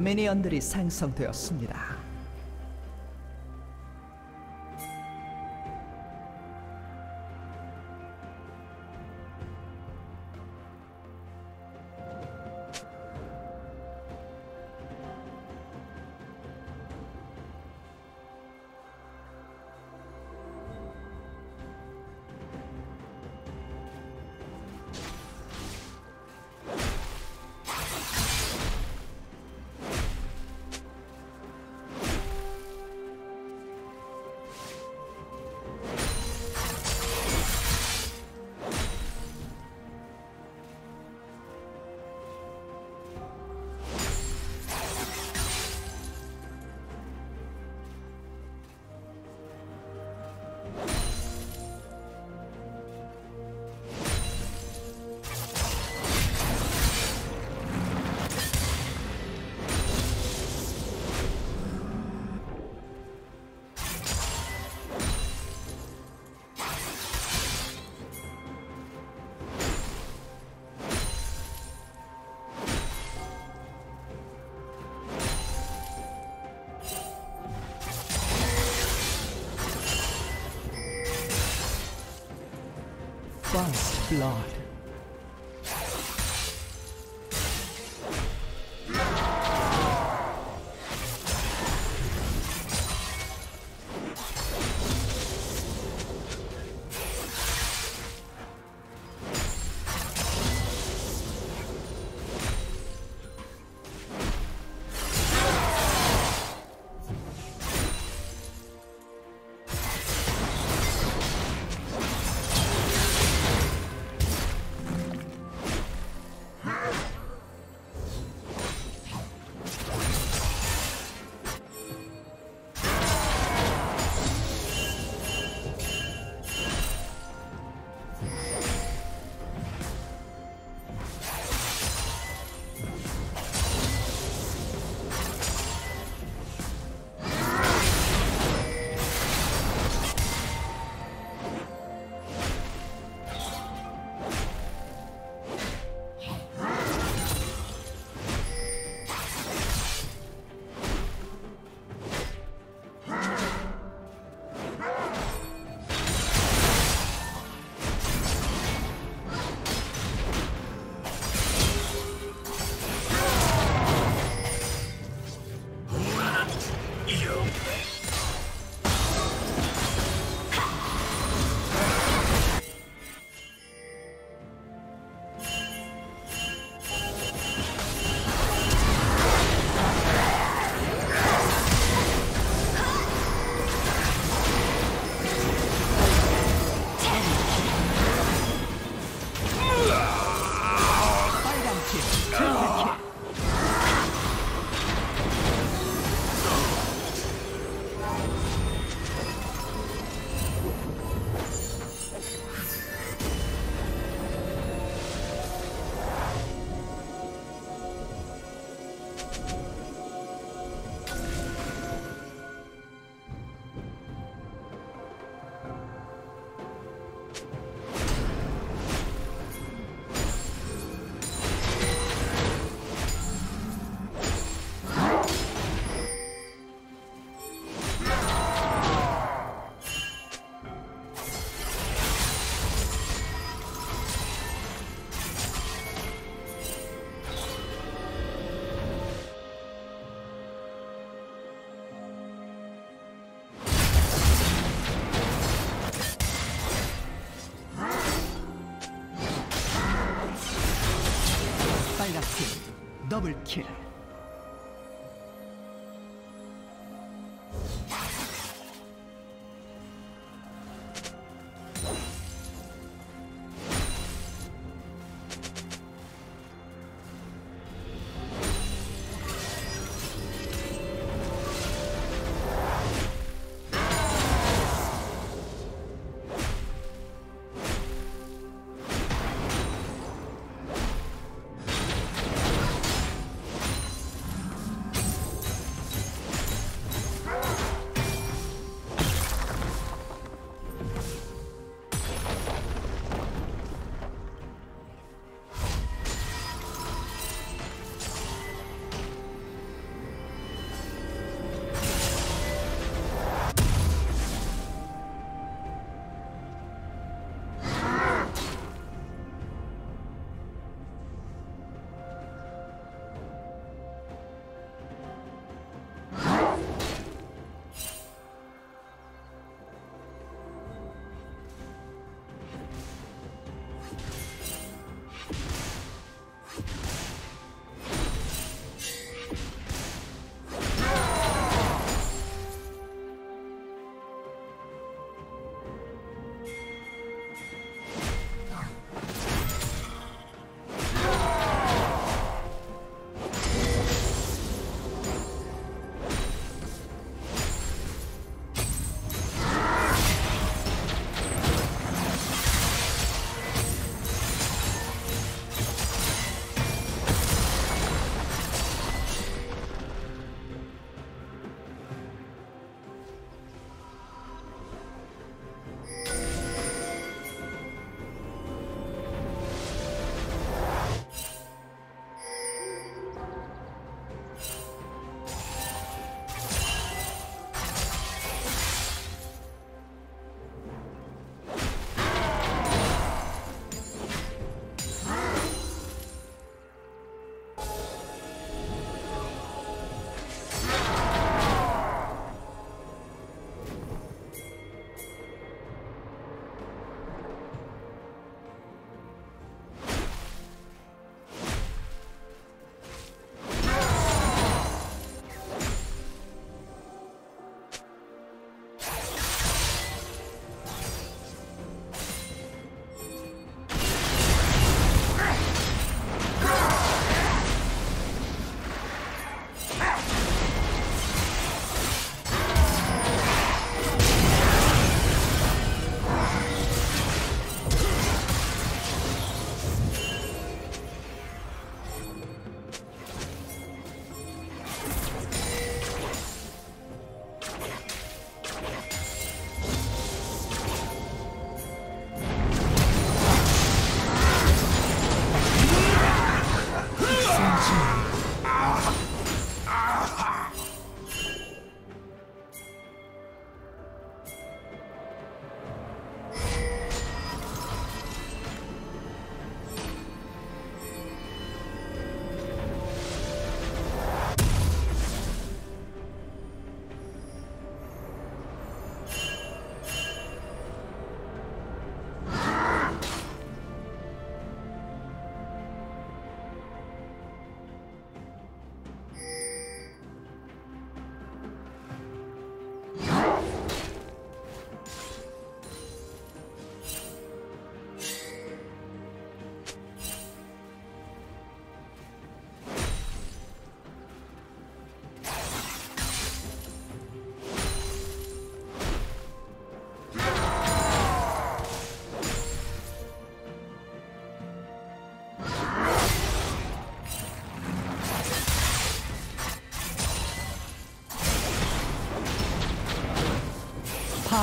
미니언들이 생성되었습니다. First blood. 더블킬.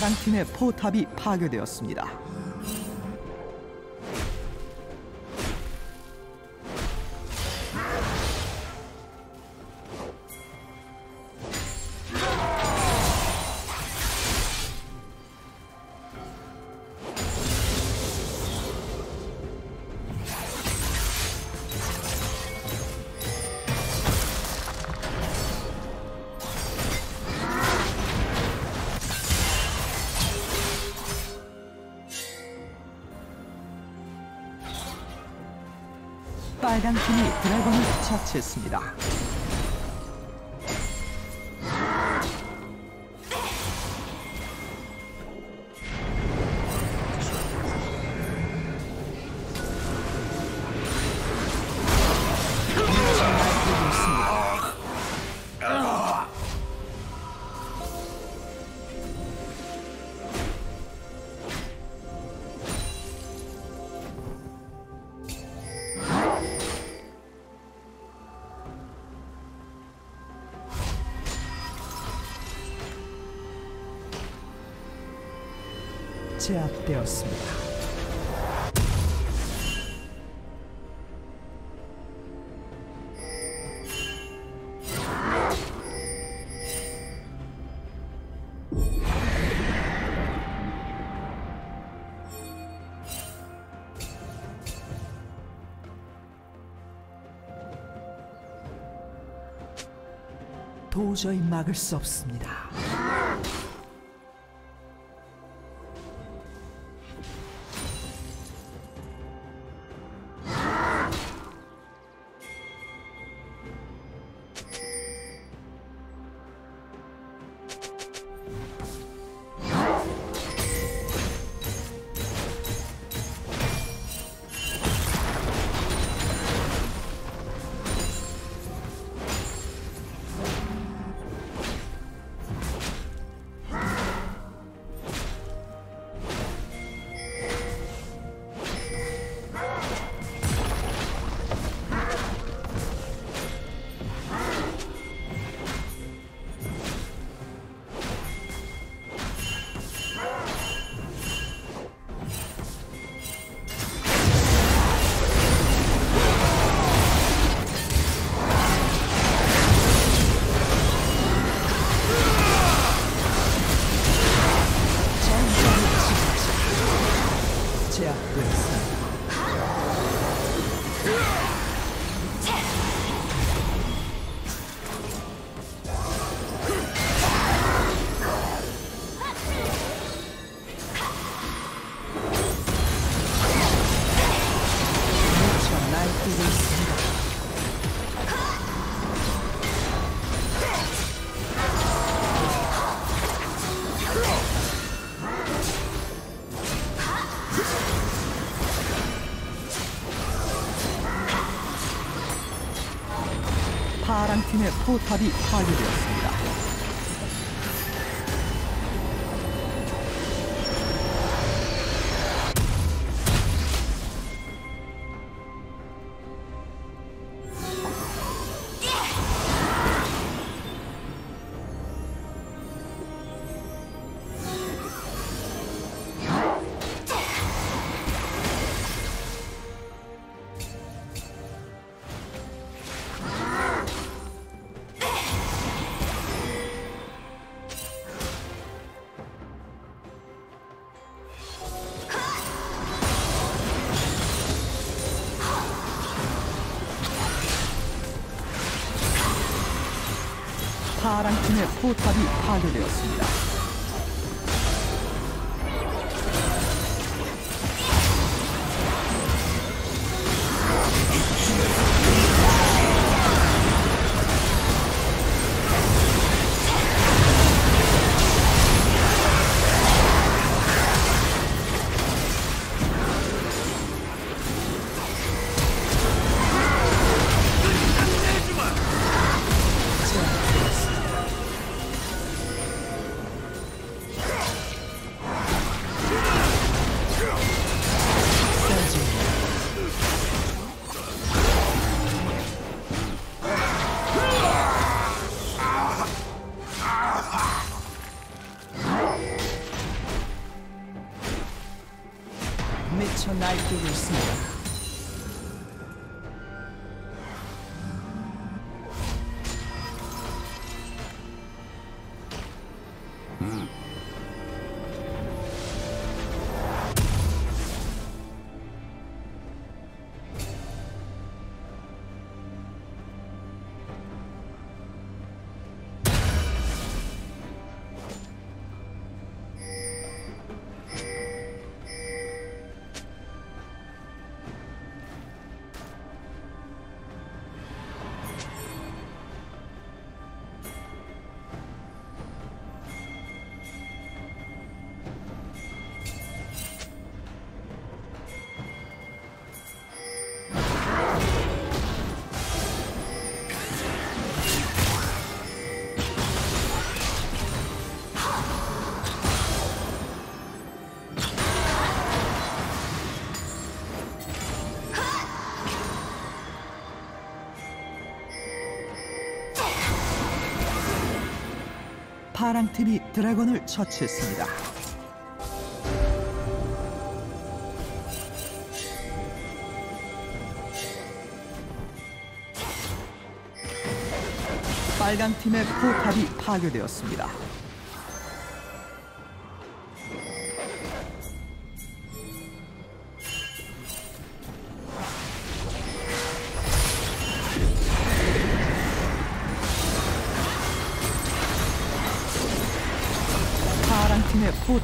파랑 팀의 포탑이 파괴되었습니다. 처치했습니다. 제압되었습니다. 도저히 막을 수 없습니다. 파랑 팀의 포탑 파랑 팀의 포탑이 파괴되었습니다. 파랑 팀이 드래곤을 처치했습니다. 빨간 팀의 포탑이 파괴되었습니다.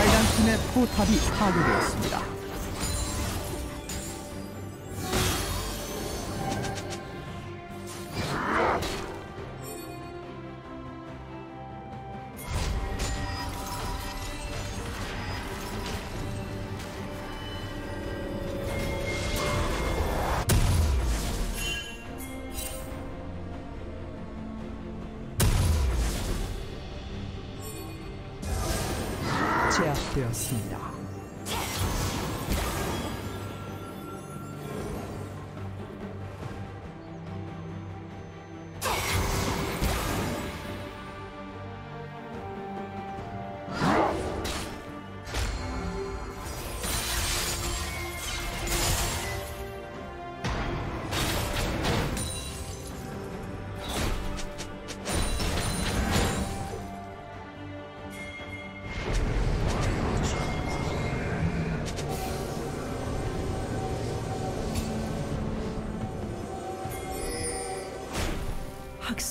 빨간 팀의 포탑이 파괴되었습니다.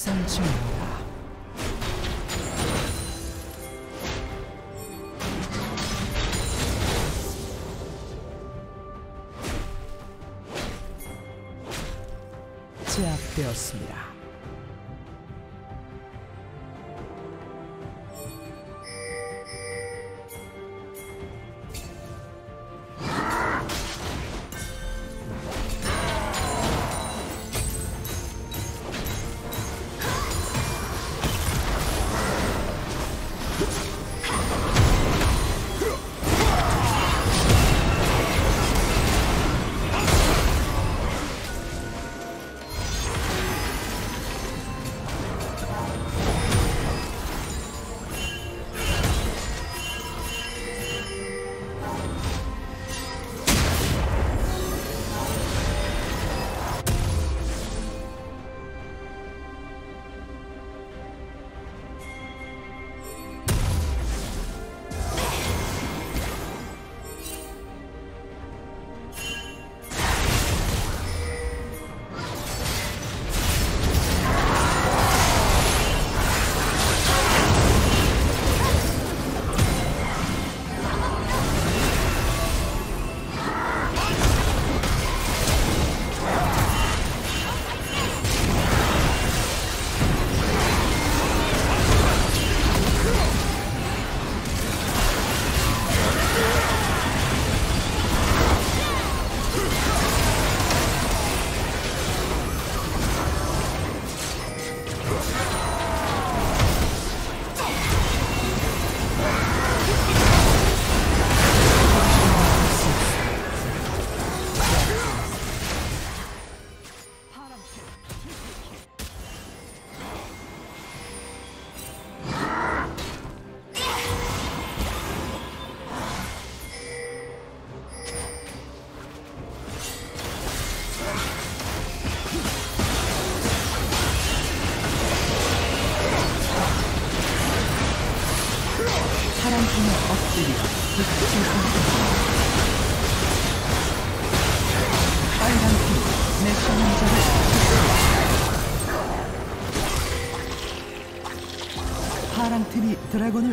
戦チ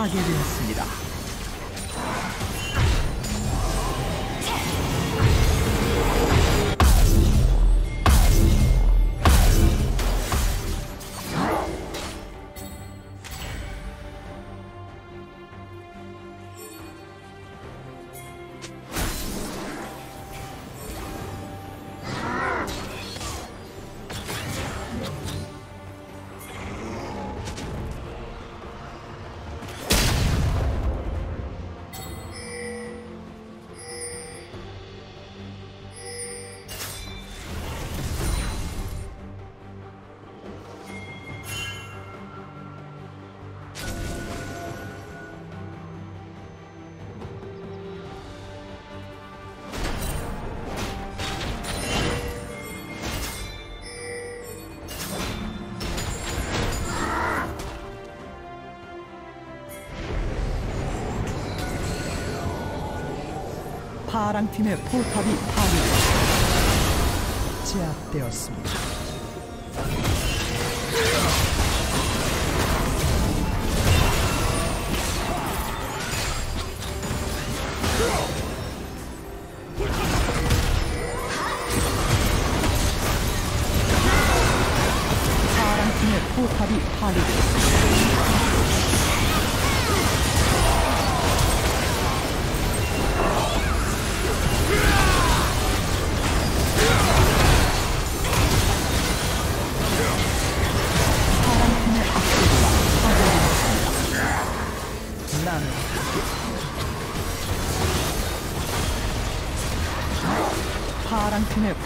파괴되었습니다. 파랑팀의 포탑이 파괴되었습니다. 제압되었습니다.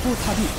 파랑팀의 포탑이